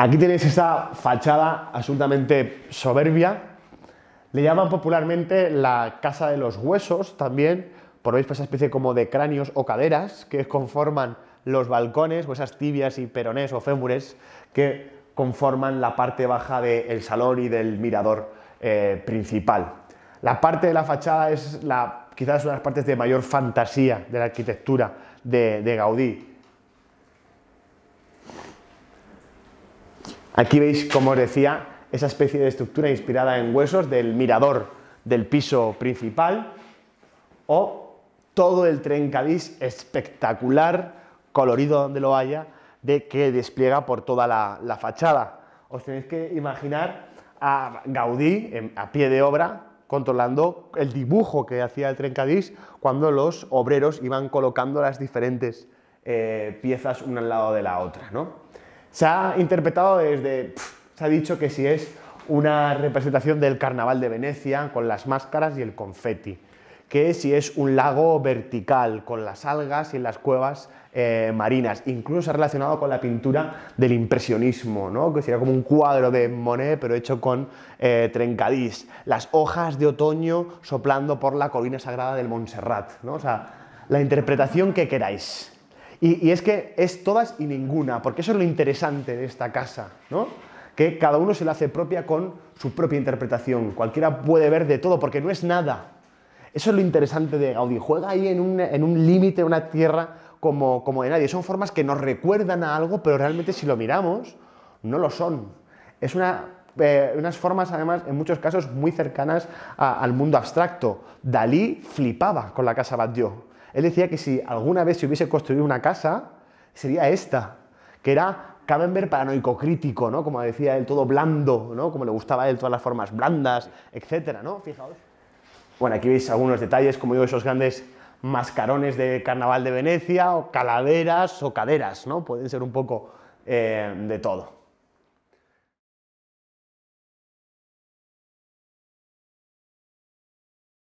Aquí tenéis esta fachada absolutamente soberbia. Le llaman popularmente la casa de los huesos también, por veis esa especie como de cráneos o caderas que conforman los balcones o esas tibias y peronés o fémures que conforman la parte baja del salón y del mirador eh, principal. La parte de la fachada es la, quizás una de las partes de mayor fantasía de la arquitectura de Gaudí. Aquí veis, como os decía, esa especie de estructura inspirada en huesos del mirador del piso principal o todo el trencadís espectacular, colorido donde lo haya, de que despliega por toda la, fachada. Os tenéis que imaginar a Gaudí a pie de obra controlando el dibujo que hacía el trencadís cuando los obreros iban colocando las diferentes eh, piezas una al lado de la otra. ¿no? Se ha interpretado desde, se ha dicho que si es una representación del carnaval de Venecia con las máscaras y el confeti, que si es un lago vertical con las algas y las cuevas eh, marinas, incluso se ha relacionado con la pintura del impresionismo, ¿no? que sería como un cuadro de Monet pero hecho con eh, trencadís, las hojas de otoño soplando por la colina sagrada del Montserrat, ¿no? o sea, la interpretación que queráis. Y, es que es todas y ninguna, porque eso es lo interesante de esta casa, ¿no? que cada uno se la hace propia con su propia interpretación. Cualquiera puede ver de todo, porque no es nada. Eso es lo interesante de Gaudí. Juega ahí en un, en un límite, una tierra como, como de nadie. Son formas que nos recuerdan a algo, pero realmente si lo miramos, no lo son. Es una, eh, unas formas, además, en muchos casos muy cercanas al mundo abstracto. Dalí flipaba con la casa Batlló. Él decía que si alguna vez se hubiese construido una casa, sería esta, que era Camembert paranoico crítico, ¿no? Como decía él, todo blando, ¿no? Como le gustaba a él, todas las formas blandas, etcétera, ¿no? Fijaos. Bueno, aquí veis algunos detalles, como digo, esos grandes mascarones de carnaval de Venecia, o calaveras o caderas, ¿no? Pueden ser un poco eh, de todo.